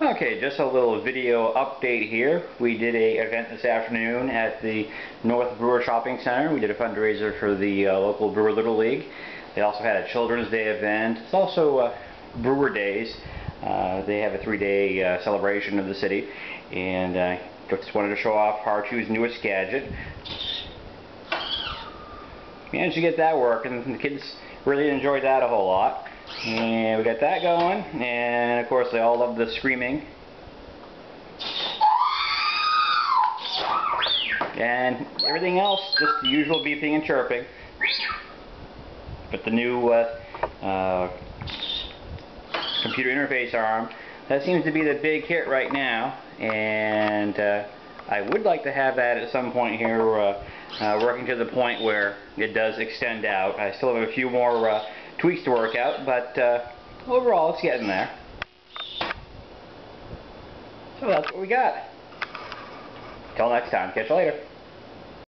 Okay, just a little video update here. We did a event this afternoon at the North Brewer Shopping Center. We did a fundraiser for the uh, local Brewer Little League. They also had a Children's Day event. It's also uh, Brewer Days. Uh, they have a three-day uh, celebration of the city. And I just wanted to show off R2's newest gadget. Managed to get that working. And the kids really enjoyed that a whole lot. And we got that going, and of course they all love the screaming. And everything else, just the usual beeping and chirping. But the new uh, uh, computer interface arm, that seems to be the big hit right now. And uh, I would like to have that at some point here, uh, uh, working to the point where it does extend out. I still have a few more uh, tweaks to work out, but uh, overall it's getting there. So that's what we got. Till next time, catch you later.